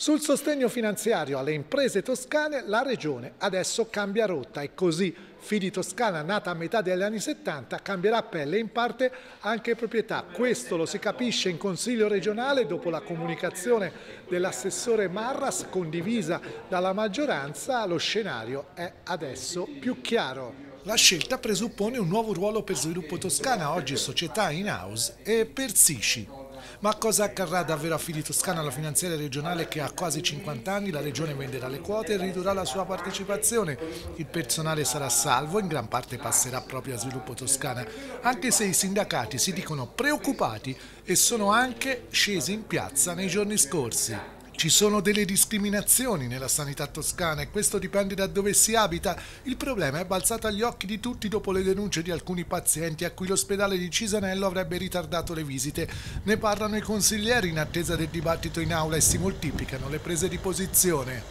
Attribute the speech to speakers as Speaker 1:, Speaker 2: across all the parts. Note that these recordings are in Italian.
Speaker 1: Sul sostegno finanziario alle imprese toscane la Regione adesso cambia rotta e così Fidi Toscana, nata a metà degli anni 70, cambierà pelle in parte anche proprietà. Questo lo si capisce in Consiglio regionale dopo la comunicazione dell'assessore Marras condivisa dalla maggioranza. Lo scenario è adesso più chiaro. La scelta presuppone un nuovo ruolo per Sviluppo Toscana, oggi società in house, e per Sisci. Ma cosa accadrà davvero a Fili Toscana, la finanziaria regionale che ha quasi 50 anni? La regione venderà le quote e ridurrà la sua partecipazione. Il personale sarà salvo, in gran parte passerà proprio a Sviluppo Toscana, anche se i sindacati si dicono preoccupati e sono anche scesi in piazza nei giorni scorsi. Ci sono delle discriminazioni nella sanità toscana e questo dipende da dove si abita. Il problema è balzato agli occhi di tutti dopo le denunce di alcuni pazienti a cui l'ospedale di Cisanello avrebbe ritardato le visite. Ne parlano i consiglieri in attesa del dibattito in aula e si moltiplicano le prese di posizione.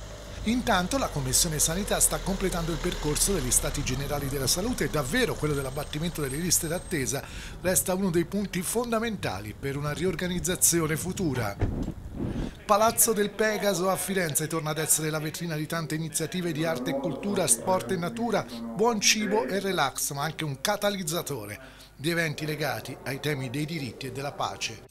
Speaker 1: Intanto la Commissione Sanità sta completando il percorso degli Stati Generali della Salute e davvero quello dell'abbattimento delle liste d'attesa resta uno dei punti fondamentali per una riorganizzazione futura. Palazzo del Pegaso a Firenze torna ad essere la vetrina di tante iniziative di arte e cultura, sport e natura, buon cibo e relax, ma anche un catalizzatore di eventi legati ai temi dei diritti e della pace.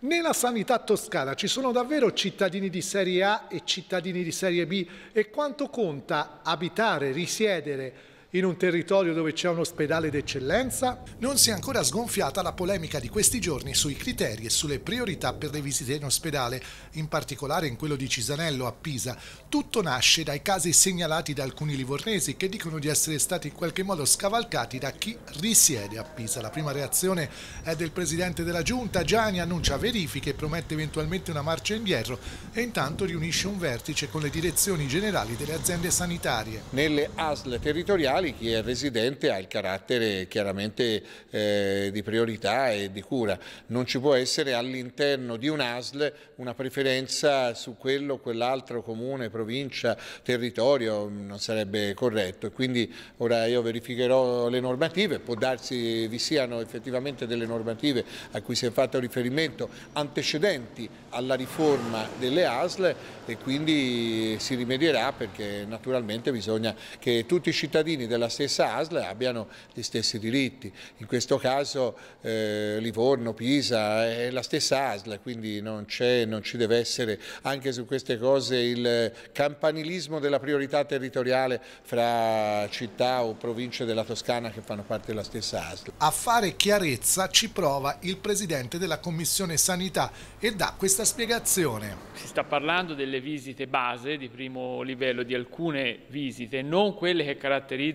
Speaker 1: Nella sanità toscana ci sono davvero cittadini di serie A e cittadini di serie B e quanto conta abitare, risiedere, in un territorio dove c'è un ospedale d'eccellenza? Non si è ancora sgonfiata la polemica di questi giorni sui criteri e sulle priorità per le visite in ospedale, in particolare in quello di Cisanello a Pisa. Tutto nasce dai casi segnalati da alcuni livornesi che dicono di essere stati in qualche modo scavalcati da chi risiede a Pisa. La prima reazione è del presidente della giunta, Gianni annuncia verifiche e promette eventualmente una marcia indietro e intanto riunisce un vertice con le direzioni generali delle aziende sanitarie.
Speaker 2: Nelle ASL territoriali quali chi è residente ha il carattere chiaramente eh, di priorità e di cura. Non ci può essere all'interno di un ASL una preferenza su quello, quell'altro comune, provincia, territorio, non sarebbe corretto. quindi ora io verificherò le normative, può darsi vi siano effettivamente delle normative a cui si è fatto riferimento antecedenti alla riforma delle ASL e quindi si rimedierà perché naturalmente bisogna che tutti i cittadini della stessa ASL abbiano gli stessi diritti. In questo caso eh, Livorno, Pisa è la stessa ASL, quindi non, non ci deve essere anche su queste cose il campanilismo della priorità territoriale fra città o province della Toscana che fanno parte della stessa ASL.
Speaker 1: A fare chiarezza ci prova il Presidente della Commissione Sanità e dà questa spiegazione.
Speaker 3: Si sta parlando delle visite base di primo livello, di alcune visite, non quelle che caratterizzano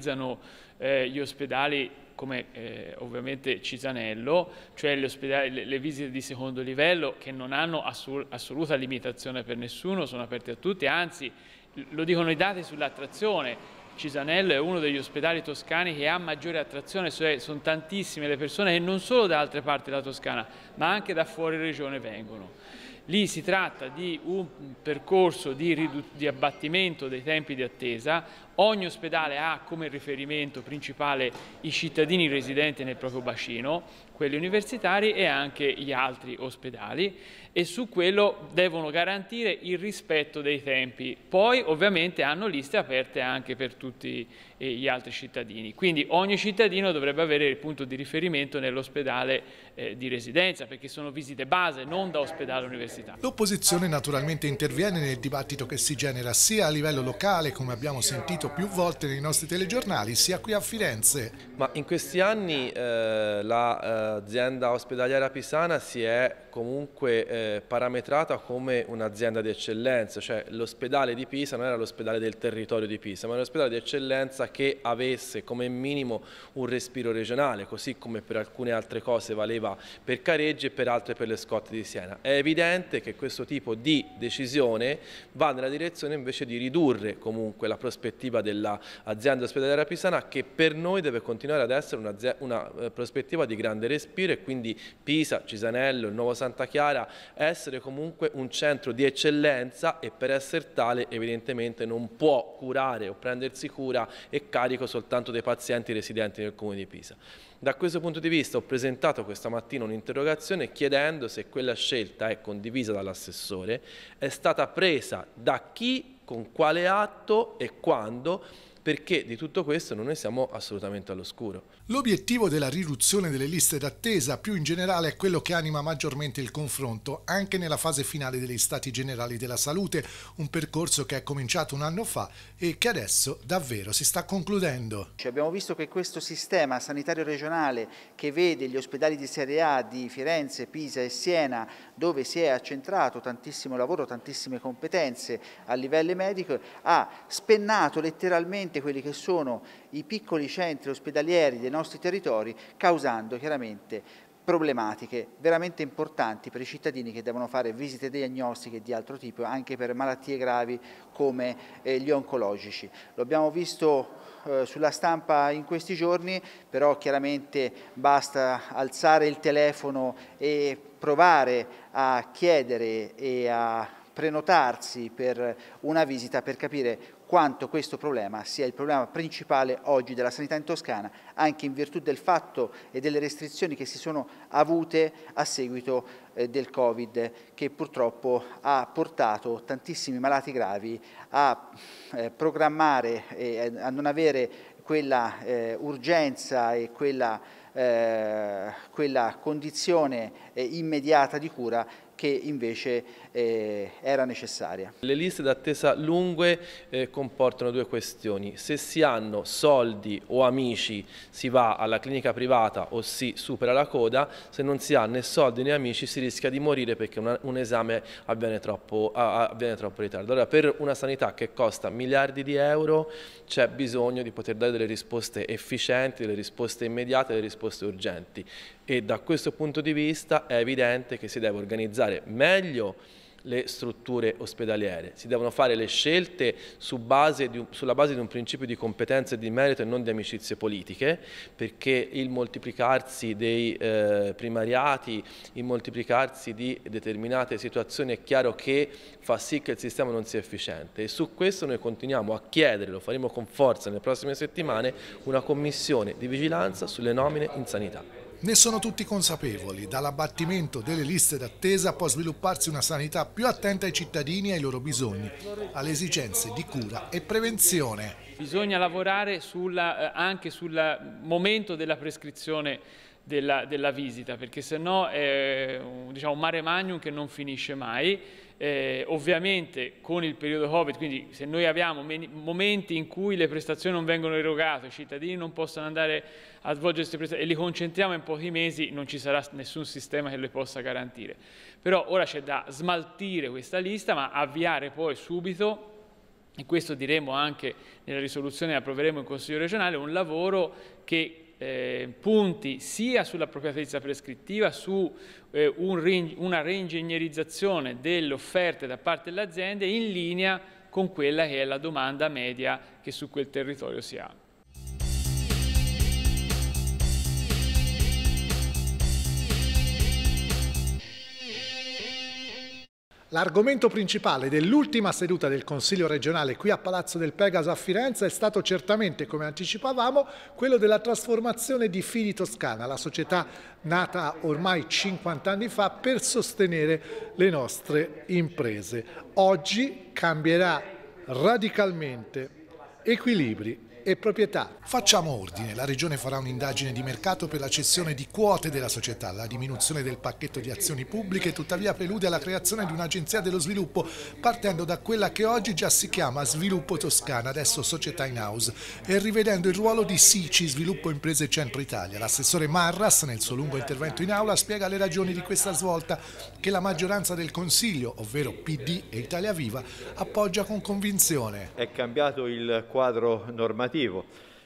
Speaker 3: eh, gli ospedali come eh, ovviamente Cisanello, cioè le, le, visite di secondo livello che non hanno assol assoluta limitazione per nessuno, sono aperte a tutti, anzi lo dicono i dati sull'attrazione, Cisanello è uno degli ospedali toscani che ha maggiore attrazione, cioè sono tantissime le persone che non solo da altre parti della Toscana, ma anche da fuori regione vengono. Lì si tratta di un percorso di, di, abbattimento dei tempi di attesa. Ogni ospedale ha come riferimento principale i cittadini residenti nel proprio bacino, quelli universitari e anche gli altri ospedali e su quello devono garantire il rispetto dei tempi. Poi ovviamente hanno liste aperte anche per tutti eh, gli altri cittadini. Quindi ogni cittadino dovrebbe avere il punto di riferimento nell'ospedale eh, di residenza perché sono visite base, non da ospedale universitario.
Speaker 1: L'opposizione naturalmente interviene nel dibattito che si genera sia a livello locale, come abbiamo sentito più volte nei nostri telegiornali, sia qui a Firenze.
Speaker 4: Ma in questi anni eh, l'azienda eh, ospedaliera pisana si è comunque eh, parametrata come un'azienda di eccellenza, cioè l'ospedale di Pisa non era l'ospedale del territorio di Pisa, ma era l'ospedale di eccellenza che avesse come minimo un respiro regionale, così come per alcune altre cose valeva per Careggi e per altre per le scotte di Siena. È evidente che questo tipo di decisione va nella direzione invece di ridurre comunque la prospettiva prospettiva dell'azienda ospedaliera pisana che per noi deve continuare ad essere una, una eh, prospettiva di grande respiro e quindi Pisa, Cisanello, il Nuovo Santa Chiara essere comunque un centro di eccellenza e per essere tale evidentemente non può curare o prendersi cura e carico soltanto dei pazienti residenti nel comune di Pisa. Da questo punto di vista ho presentato questa mattina un'interrogazione chiedendo se quella scelta è condivisa dall'assessore, è stata presa da chi, con quale atto e quando perché di tutto questo non ne siamo assolutamente all'oscuro.
Speaker 1: L'obiettivo della riduzione delle liste d'attesa più in generale è quello che anima maggiormente il confronto anche nella fase finale degli Stati Generali della Salute, un percorso che è cominciato un anno fa e che adesso davvero si sta concludendo.
Speaker 5: Abbiamo visto che questo sistema sanitario regionale che vede gli ospedali di Serie A di Firenze, Pisa e Siena, dove si è accentrato tantissimo lavoro, tantissime competenze a livello medico, ha spennato letteralmente quelli che sono i piccoli centri ospedalieri dei nostri territori, causando chiaramente problematiche veramente importanti per i cittadini che devono fare visite diagnostiche di altro tipo, anche per malattie gravi come eh, gli oncologici. Lo abbiamo visto eh, sulla stampa in questi giorni, però chiaramente basta alzare il telefono e provare a chiedere e a prenotarsi per una visita per capire quanto questo problema sia il problema principale oggi della sanità in Toscana, anche in virtù del fatto e delle restrizioni che si sono avute a seguito eh, del Covid, che purtroppo ha portato tantissimi malati gravi a eh, programmare e a non avere quella eh, urgenza e quella, eh, quella condizione eh, immediata di cura che invece eh, era necessaria.
Speaker 4: Le liste d'attesa lunghe eh, comportano due questioni. Se si hanno soldi o amici si va alla clinica privata o si supera la coda, se non si ha né soldi né amici si rischia di morire perché una, un esame avviene troppo, avviene troppo ritardo. Allora per una sanità che costa miliardi di euro c'è bisogno di poter dare delle risposte efficienti, delle risposte immediate, delle risposte urgenti e da questo punto di vista è evidente che si deve organizzare meglio le strutture ospedaliere. Si devono fare le scelte su base un, sulla base di un principio di competenza e di merito e non di amicizie politiche, perché il moltiplicarsi dei eh, primariati, il moltiplicarsi di determinate situazioni è chiaro che fa sì che il sistema non sia efficiente e su questo noi continuiamo a chiedere, lo faremo con forza nelle prossime settimane, una commissione di vigilanza sulle nomine in sanità.
Speaker 1: Ne sono tutti consapevoli, dall'abbattimento delle liste d'attesa può svilupparsi una sanità più attenta ai cittadini e ai loro bisogni, alle esigenze di cura e prevenzione.
Speaker 3: Bisogna lavorare sulla, eh, anche sul momento della prescrizione della, della visita, perché se no è diciamo, un mare magnum che non finisce mai. Eh, ovviamente con il periodo Covid, quindi se noi abbiamo momenti in cui le prestazioni non vengono erogate, i cittadini non possono andare a svolgere queste prestazioni e li concentriamo in pochi mesi, non ci sarà nessun sistema che le possa garantire. Però ora c'è da smaltire questa lista, ma avviare poi subito e questo diremo anche nella risoluzione che approveremo in Consiglio regionale, un lavoro che eh, punti sia sull'appropriatezza prescrittiva, su eh, un, una reingegnerizzazione delle offerte da parte delle aziende in linea con quella che è la domanda media che su quel territorio si ha.
Speaker 1: L'argomento principale dell'ultima seduta del Consiglio regionale qui a Palazzo del Pegaso a Firenze è stato certamente, come anticipavamo, quello della trasformazione di Fidi Toscana, la società nata ormai 50 anni fa per sostenere le nostre imprese. Oggi cambierà radicalmente equilibri e proprietà. Facciamo ordine, la Regione farà un'indagine di mercato per la cessione di quote della società, la diminuzione del pacchetto di azioni pubbliche tuttavia prelude alla creazione di un'agenzia dello sviluppo partendo da quella che oggi già si chiama Sviluppo Toscana, adesso società in house, e rivedendo il ruolo di SICI, Sviluppo Imprese Centro Italia. L'assessore Marras nel suo lungo intervento in aula spiega le ragioni di questa svolta che la maggioranza del Consiglio, ovvero PD e Italia Viva, appoggia con convinzione.
Speaker 6: È cambiato il quadro normativo normativo.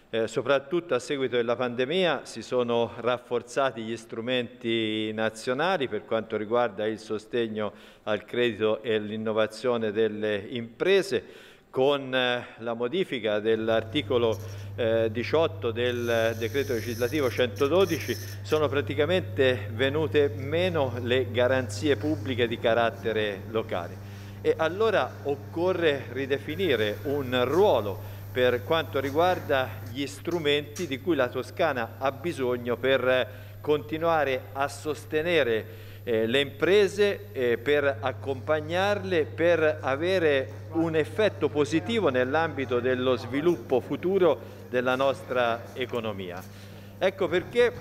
Speaker 6: Eh, soprattutto a seguito della pandemia si sono rafforzati gli strumenti nazionali per quanto riguarda il sostegno al credito e all'innovazione delle imprese con eh, la modifica dell'articolo eh, 18 del decreto legislativo 112 sono praticamente venute meno le garanzie pubbliche di carattere locale e allora occorre ridefinire un ruolo per quanto riguarda gli strumenti di cui la Toscana ha bisogno per continuare a sostenere eh, le imprese eh, per accompagnarle, per avere un effetto positivo nell'ambito dello sviluppo futuro della nostra economia. Ecco perché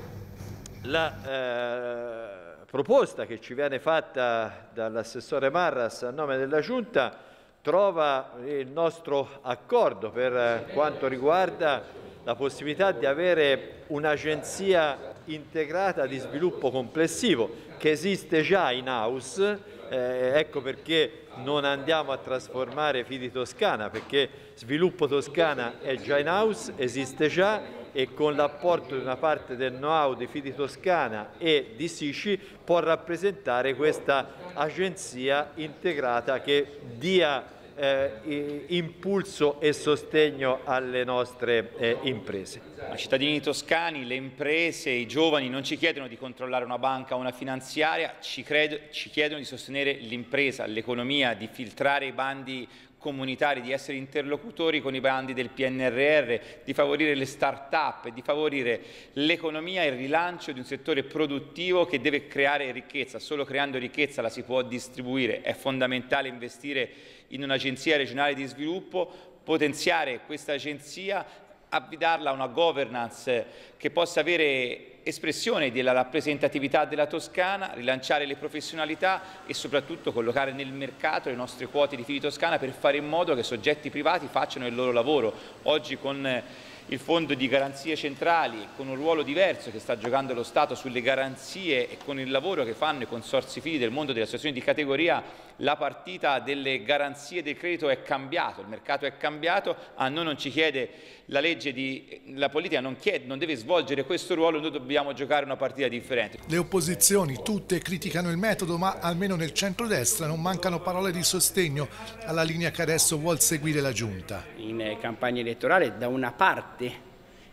Speaker 6: la eh, proposta che ci viene fatta dall'assessore Marras a nome della Giunta trova il nostro accordo per quanto riguarda la possibilità di avere un'agenzia integrata di sviluppo complessivo che esiste già in house, eh, ecco perché non andiamo a trasformare Fidi Toscana, perché Sviluppo Toscana è già in house, esiste già e con l'apporto di una parte del know-how di Fidi Toscana e di Sici può rappresentare questa agenzia integrata che dia eh, impulso e sostegno alle nostre eh, imprese.
Speaker 7: I cittadini toscani, le imprese, i giovani non ci chiedono di controllare una banca o una finanziaria, ci, credo, ci chiedono di sostenere l'impresa, l'economia, di filtrare i bandi comunitari, di essere interlocutori con i bandi del PNRR, di favorire le start-up, di favorire l'economia e il rilancio di un settore produttivo che deve creare ricchezza. Solo creando ricchezza la si può distribuire. È fondamentale investire in un'agenzia regionale di sviluppo, potenziare questa agenzia, affidarla a una governance che possa avere espressione della rappresentatività della Toscana, rilanciare le professionalità e soprattutto collocare nel mercato le nostre quote di fili toscana per fare in modo che soggetti privati facciano il loro lavoro. Oggi con il fondo di garanzie centrali con un ruolo diverso che sta giocando lo Stato sulle garanzie e con il lavoro che fanno i consorsi fili del mondo delle associazioni di categoria la partita delle garanzie del credito è cambiato, il mercato è cambiato, a noi non ci chiede la legge di la politica non, chiede, non deve svolgere questo ruolo, noi dobbiamo giocare una partita differente.
Speaker 1: Le opposizioni tutte criticano il metodo, ma almeno nel centrodestra non mancano parole di sostegno alla linea che adesso vuol seguire la Giunta.
Speaker 8: In campagna elettorale da una parte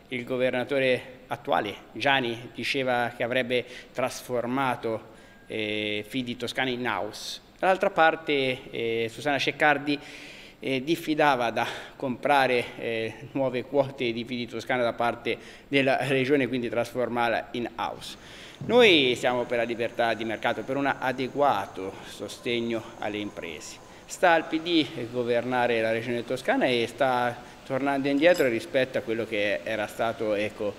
Speaker 8: il governatore attuale Gianni diceva che avrebbe trasformato eh, Fidi Toscana in house Dall'altra parte eh, Susanna Ceccardi eh, diffidava da comprare eh, nuove quote di Fidi Toscana da parte della regione, quindi trasformarla in house. Noi siamo per la libertà di mercato, per un adeguato sostegno alle imprese. Sta al PD governare la regione toscana e sta tornando indietro rispetto a quello che era stato ecco,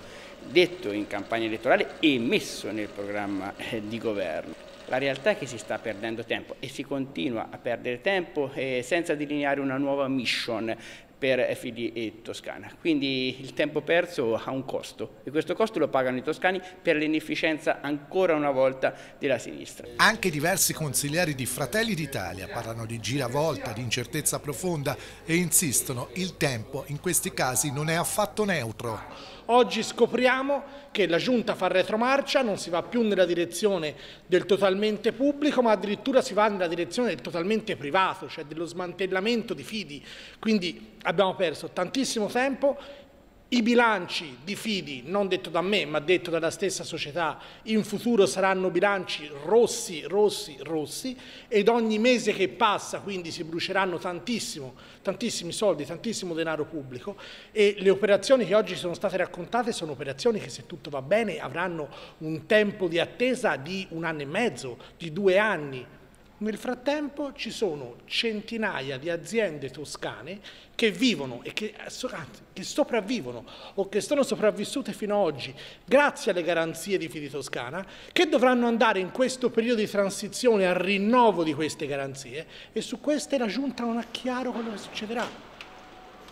Speaker 8: detto in campagna elettorale e messo nel programma eh, di governo. La realtà è che si sta perdendo tempo e si continua a perdere tempo eh, senza delineare una nuova mission per Fidi e Toscana. Quindi il tempo perso ha un costo e questo costo lo pagano i toscani per l'inefficienza ancora una volta della sinistra.
Speaker 1: Anche diversi consiglieri di Fratelli d'Italia parlano di giravolta, di incertezza profonda e insistono il tempo in questi casi non è affatto neutro.
Speaker 9: Oggi scopriamo che la Giunta fa retromarcia, non si va più nella direzione del totalmente pubblico, ma addirittura si va nella direzione del totalmente privato, cioè dello smantellamento di fidi. Quindi abbiamo perso tantissimo tempo i bilanci di Fidi, non detto da me, ma detto dalla stessa società, in futuro saranno bilanci rossi, rossi, rossi ed ogni mese che passa quindi si bruceranno tantissimo, tantissimi soldi, tantissimo denaro pubblico e le operazioni che oggi sono state raccontate sono operazioni che se tutto va bene avranno un tempo di attesa di un anno e mezzo, di due anni, nel frattempo ci sono centinaia di aziende toscane che vivono e che, anzi, che sopravvivono o che sono sopravvissute fino ad oggi grazie alle garanzie di Fidi Toscana, che dovranno andare in questo periodo di transizione al rinnovo di queste garanzie e su queste la Giunta non ha chiaro quello che succederà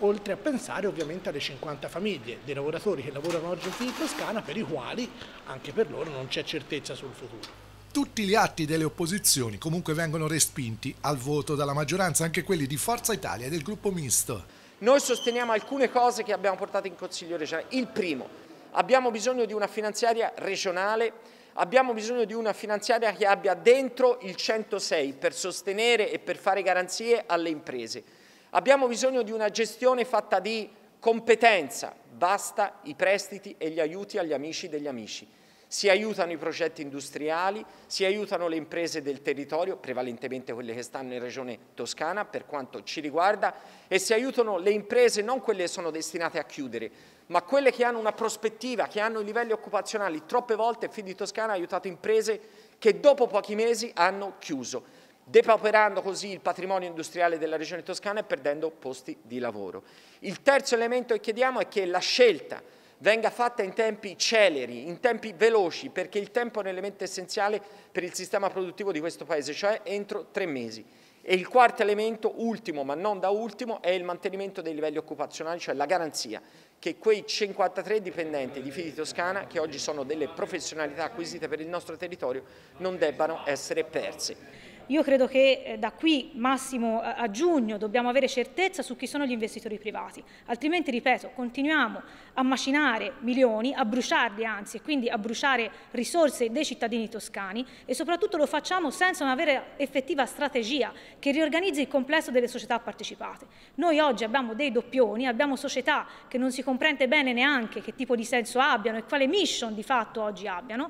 Speaker 9: oltre a pensare ovviamente alle 50 famiglie dei lavoratori che lavorano oggi in Fidi Toscana per i quali anche per loro non c'è certezza sul futuro.
Speaker 1: Tutti gli atti delle opposizioni comunque vengono respinti al voto dalla maggioranza, anche quelli di Forza Italia e del gruppo misto.
Speaker 10: Noi sosteniamo alcune cose che abbiamo portato in Consiglio regionale. Il primo, abbiamo bisogno di una finanziaria regionale, abbiamo bisogno di una finanziaria che abbia dentro il 106 per sostenere e per fare garanzie alle imprese. Abbiamo bisogno di una gestione fatta di competenza, basta i prestiti e gli aiuti agli amici degli amici. Si aiutano i progetti industriali, si aiutano le imprese del territorio, prevalentemente quelle che stanno in regione toscana per quanto ci riguarda, e si aiutano le imprese, non quelle che sono destinate a chiudere, ma quelle che hanno una prospettiva, che hanno i livelli occupazionali. Troppe volte Fidi Toscana ha aiutato imprese che dopo pochi mesi hanno chiuso depauperando così il patrimonio industriale della regione toscana e perdendo posti di lavoro. Il terzo elemento che chiediamo è che la scelta venga fatta in tempi celeri, in tempi veloci, perché il tempo è un elemento essenziale per il sistema produttivo di questo Paese, cioè entro tre mesi. E il quarto elemento, ultimo ma non da ultimo, è il mantenimento dei livelli occupazionali, cioè la garanzia che quei 53 dipendenti di Fidi Toscana, che oggi sono delle professionalità acquisite per il nostro territorio, non debbano essere perse.
Speaker 11: Io credo che eh, da qui massimo a, giugno dobbiamo avere certezza su chi sono gli investitori privati, altrimenti, ripeto, continuiamo a macinare milioni, a bruciarli anzi e quindi a bruciare risorse dei cittadini toscani e soprattutto lo facciamo senza una vera effettiva strategia che riorganizzi il complesso delle società partecipate. Noi oggi abbiamo dei doppioni, abbiamo società che non si comprende bene neanche che tipo di senso abbiano e quale mission di fatto oggi abbiano,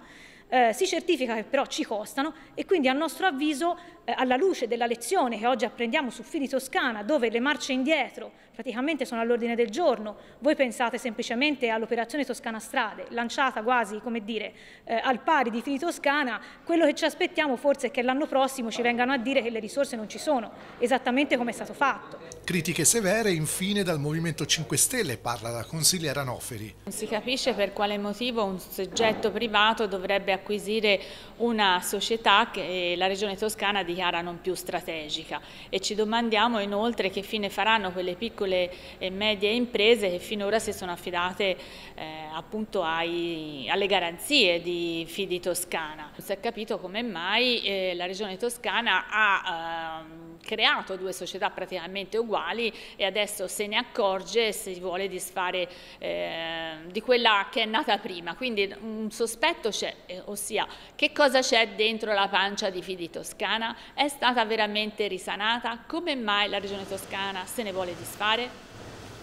Speaker 11: eh, si certifica che però ci costano e quindi a nostro avviso eh, alla luce della lezione che oggi apprendiamo su Fili Toscana dove le marce indietro praticamente sono all'ordine del giorno, voi pensate semplicemente all'operazione Toscana Strade lanciata quasi come dire eh, al pari di Fili Toscana, quello che ci aspettiamo forse è che l'anno prossimo ci vengano a dire che le risorse non ci sono, esattamente come è stato fatto.
Speaker 1: Critiche severe infine dal Movimento 5 Stelle, parla la consigliera Noferi.
Speaker 12: Non si capisce per quale motivo un soggetto privato dovrebbe acquisire una società che la Regione Toscana dichiara non più strategica e ci domandiamo inoltre che fine faranno quelle piccole e medie imprese che finora si sono affidate eh, appunto ai, alle garanzie di Fidi Toscana. Non si è capito come mai eh, la Regione Toscana ha eh, creato due società praticamente uguali e adesso se ne accorge e si vuole disfare eh, di quella che è nata prima. Quindi un sospetto c'è, eh, ossia che cosa c'è dentro la pancia di Fidi Toscana? È stata veramente risanata? Come mai la Regione Toscana se ne vuole disfare?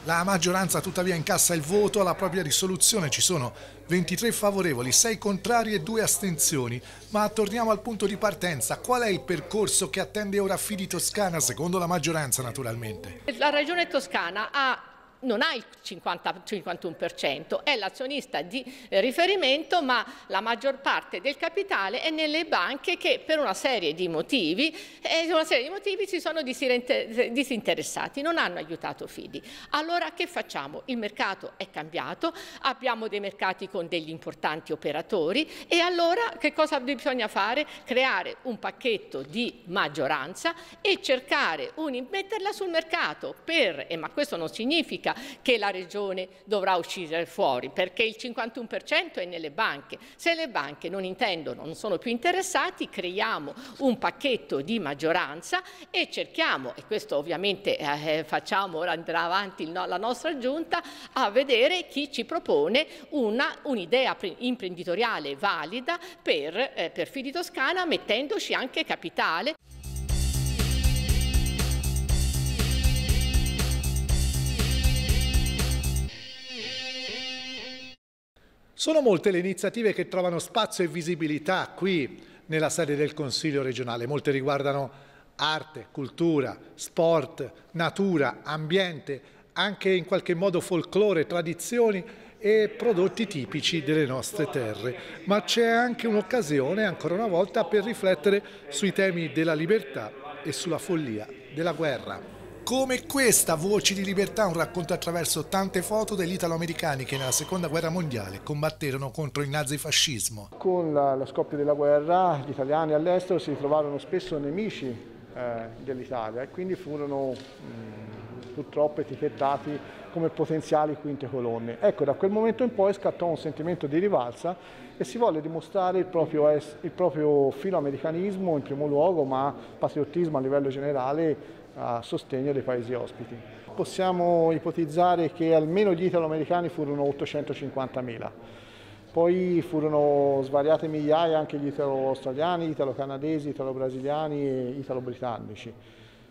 Speaker 1: La maggioranza tuttavia incassa il voto alla propria risoluzione, ci sono 23 favorevoli, 6 contrari e 2 astensioni. Ma torniamo al punto di partenza, qual è il percorso che attende ora Fidi Toscana secondo la maggioranza naturalmente?
Speaker 13: La Regione Toscana ha non ha il 50, 51%, è l'azionista di riferimento, ma la maggior parte del capitale è nelle banche che per una serie di motivi, eh, serie di motivi si sono disinteressati, non hanno aiutato Fidi. Allora che facciamo? Il mercato è cambiato, abbiamo dei mercati con degli importanti operatori e allora che cosa bisogna fare? Creare un pacchetto di maggioranza e cercare di metterla sul mercato per, eh, ma questo non significa che la Regione dovrà uscire fuori, perché il 51% è nelle banche. Se le banche non intendono, non sono più interessati, creiamo un pacchetto di maggioranza e cerchiamo, e questo ovviamente eh, facciamo, ora andrà avanti la nostra giunta, a vedere chi ci propone un'idea un imprenditoriale valida per, eh, per Fidi Toscana, mettendoci anche capitale.
Speaker 1: Sono molte le iniziative che trovano spazio e visibilità qui nella sede del Consiglio regionale. Molte riguardano arte, cultura, sport, natura, ambiente, anche in qualche modo folklore, tradizioni e prodotti tipici delle nostre terre. Ma c'è anche un'occasione, ancora una volta, per riflettere sui temi della libertà e sulla follia della guerra. Come questa Voci di Libertà, un racconto attraverso tante foto degli italo-americani che nella seconda guerra mondiale combatterono contro il nazifascismo.
Speaker 14: Con la, lo scoppio della guerra gli italiani all'estero si ritrovarono spesso nemici eh, dell'Italia e quindi furono mh, purtroppo etichettati come potenziali quinte colonne. Ecco, da quel momento in poi scattò un sentimento di rivalsa e si volle dimostrare il proprio, il proprio filo-americanismo in primo luogo, ma patriottismo a livello generale a sostegno dei paesi ospiti. Possiamo ipotizzare che almeno gli italo-americani furono 850.000, poi furono svariate migliaia anche gli italo-australiani, italo-canadesi, italo-brasiliani e italo-britannici.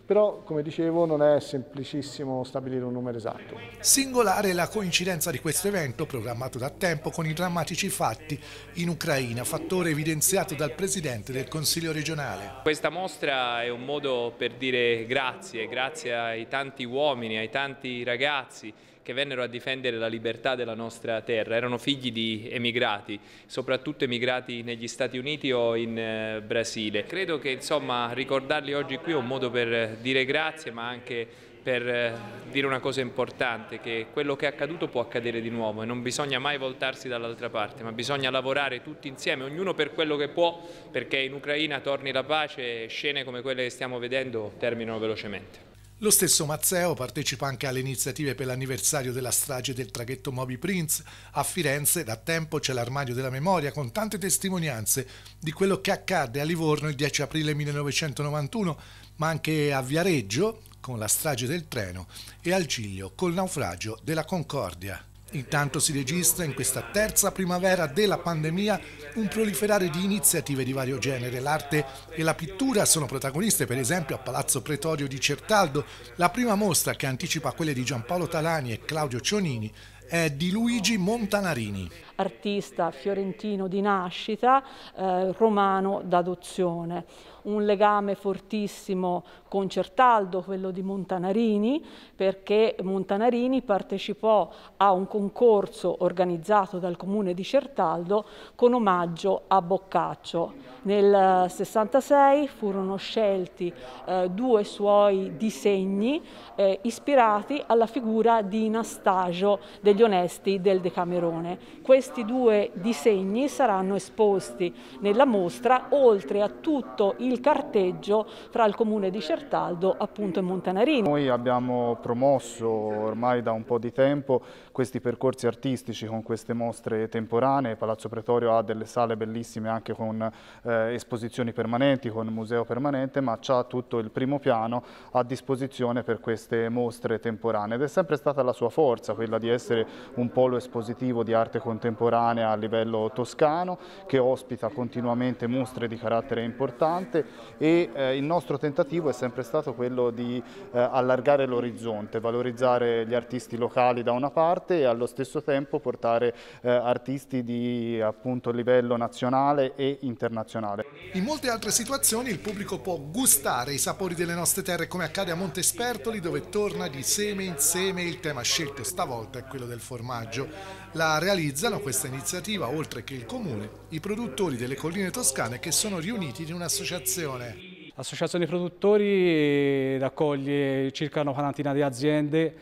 Speaker 14: Però come dicevo non è semplicissimo stabilire un numero esatto.
Speaker 1: Singolare la coincidenza di questo evento programmato da tempo con i drammatici fatti in Ucraina, fattore evidenziato dal Presidente del Consiglio regionale.
Speaker 15: Questa mostra è un modo per dire grazie, grazie ai tanti uomini, ai tanti ragazzi che vennero a difendere la libertà della nostra terra, erano figli di emigrati, soprattutto emigrati negli Stati Uniti o in eh, Brasile. Credo che insomma ricordarli oggi qui è un modo per dire grazie ma anche per eh, dire una cosa importante, che quello che è accaduto può accadere di nuovo e non bisogna mai voltarsi dall'altra parte, ma bisogna lavorare tutti insieme, ognuno per quello che può, perché in Ucraina torni la pace e scene come quelle che stiamo vedendo terminano velocemente.
Speaker 1: Lo stesso Mazzeo partecipa anche alle iniziative per l'anniversario della strage del traghetto Moby Prince. A Firenze da tempo c'è l'armadio della memoria con tante testimonianze di quello che accadde a Livorno il 10 aprile 1991, ma anche a Viareggio con la strage del treno e al Giglio col naufragio della Concordia. Intanto si registra in questa terza primavera della pandemia un proliferare di iniziative di vario genere. L'arte e la pittura sono protagoniste, per esempio a Palazzo Pretorio di Certaldo. La prima mostra, che anticipa quelle di Giampaolo Talani e Claudio Cionini, è di Luigi Montanarini.
Speaker 16: Artista fiorentino di nascita, eh, romano d'adozione un legame fortissimo con Certaldo, quello di Montanarini, perché Montanarini partecipò a un concorso organizzato dal comune di Certaldo con omaggio a Boccaccio. Nel 66 furono scelti eh, due suoi disegni eh, ispirati alla figura di Nastagio degli Onesti del Decamerone. Questi due disegni saranno esposti nella mostra oltre a tutto il carteggio fra il comune di Certaldo appunto e Montanarini.
Speaker 17: Noi abbiamo promosso ormai da un po' di tempo questi percorsi artistici con queste mostre temporanee, Palazzo Pretorio ha delle sale bellissime anche con eh, esposizioni permanenti, con museo permanente, ma ha tutto il primo piano a disposizione per queste mostre temporanee. Ed è sempre stata la sua forza, quella di essere un polo espositivo di arte contemporanea a livello toscano che ospita continuamente mostre di carattere importante e eh, il nostro tentativo è sempre stato quello di eh, allargare l'orizzonte, valorizzare gli artisti locali da una parte e allo stesso tempo portare eh, artisti di appunto, livello nazionale e internazionale.
Speaker 1: In molte altre situazioni il pubblico può gustare i sapori delle nostre terre come accade a Montespertoli dove torna di seme in seme il tema scelto stavolta è quello del formaggio. La realizzano questa iniziativa oltre che il comune, i produttori delle colline toscane che sono riuniti in un'associazione
Speaker 18: l'associazione? Produttori raccoglie circa una quarantina di aziende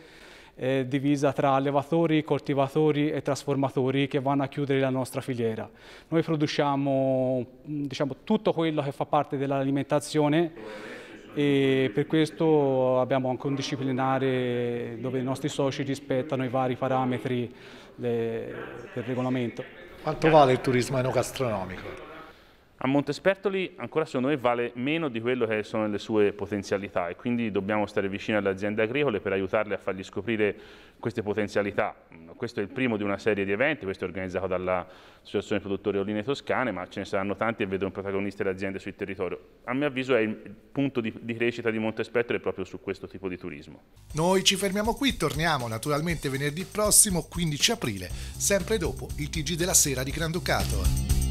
Speaker 18: eh, divisa tra allevatori, coltivatori e trasformatori che vanno a chiudere la nostra filiera. Noi produciamo diciamo, tutto quello che fa parte dell'alimentazione e per questo abbiamo anche un disciplinare dove i nostri soci rispettano i vari parametri del regolamento.
Speaker 1: Quanto vale il turismo enogastronomico?
Speaker 19: A Montespertoli ancora secondo me vale meno di quello che sono le sue potenzialità e quindi dobbiamo stare vicini alle aziende agricole per aiutarle a fargli scoprire queste potenzialità. Questo è il primo di una serie di eventi, questo è organizzato dall'Associazione Produttori Oline Toscane, ma ce ne saranno tanti e vedono protagoniste le aziende sul territorio. A mio avviso è il punto di, di crescita di Montespertoli proprio su questo tipo di turismo.
Speaker 1: Noi ci fermiamo qui, torniamo naturalmente venerdì prossimo, 15 aprile, sempre dopo il TG della sera di Granducato.